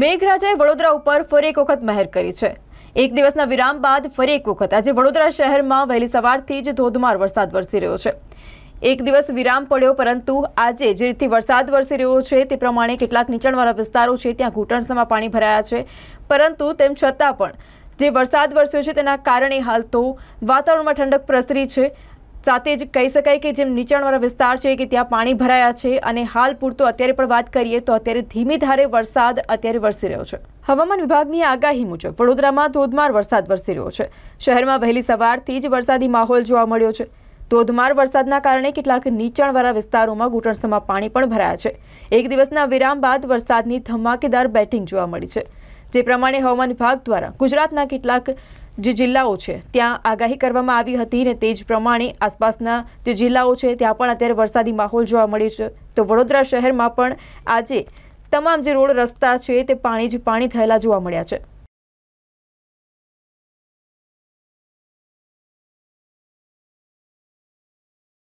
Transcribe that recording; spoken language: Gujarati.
મેઘરાજે વડોદરા ઉપર ફરેક વખત મહેર કરી છે એક દિવસના વિરામ બાદ ફરેક વખત આજે વડોદરા શહેરમાં વૈલી સવારથી જ ધોધમાર વરસાદ વરસી રહ્યો છે એક દિવસ વિરામ પડ્યો પરંતુ આજે જે રીતે વરસાદ વરસી રહ્યો છે તે પ્રમાણે કેટલાક નીચણવાળા વિસ્તારો છે ત્યાં ઘોટણસમાં પાણી ભરાયા છે પરંતુ તેમ છતાં પણ જે વરસાદ વર્ષ્યો છે તેના કારણે હાલ તો વાતાવરણમાં ઠંડક પ્રસરી છે ચાતેજ કહી શકાય કે જેમ નીચાણવાળા વિસ્તાર છે કે ત્યાં પાણી ભરાયા છે અને હાલ પૂરતો અત્યારે પણ વાત કરીએ તો અત્યારે ધીમી ધારે વરસાદ અત્યારે વર્ષી રહ્યો છે હવામાન વિભાગની આગાહી મુજબ વડોદરામાં ધોધમાર વરસાદ વર્ષી રહ્યો છે શહેરમાં પહેલી સવાર તીજ વરસાદી માહોલ જોવા મળ્યો છે ધોધમાર વરસાદના કારણે કેટલાક નીચાણવાળા વિસ્તારોમાં ગટરસામાં પાણી પણ ભરાયા છે એક દિવસના વિરામ બાદ વરસાદની ધમકેદાર બેટિંગ જોવા મળી છે જે પ્રમાણે હવામાન વિભાગ દ્વારા ગુજરાતના કેટલાક જે જિલ્લાઓ છે ત્યાં આગાહી કરવામાં આવી હતી ને તેજ પ્રમાણે આસપાસના તે જિલ્લાઓ છે ત્યાં પણ અત્યારે વરસાદી માહોલ જોવા મળ્યો છે તો વડોદરા શહેરમાં પણ આજે તમામ જે રોડ રસ્તા છે તે પાણી જ પાણી થયેલા જોવા મળ્યા છે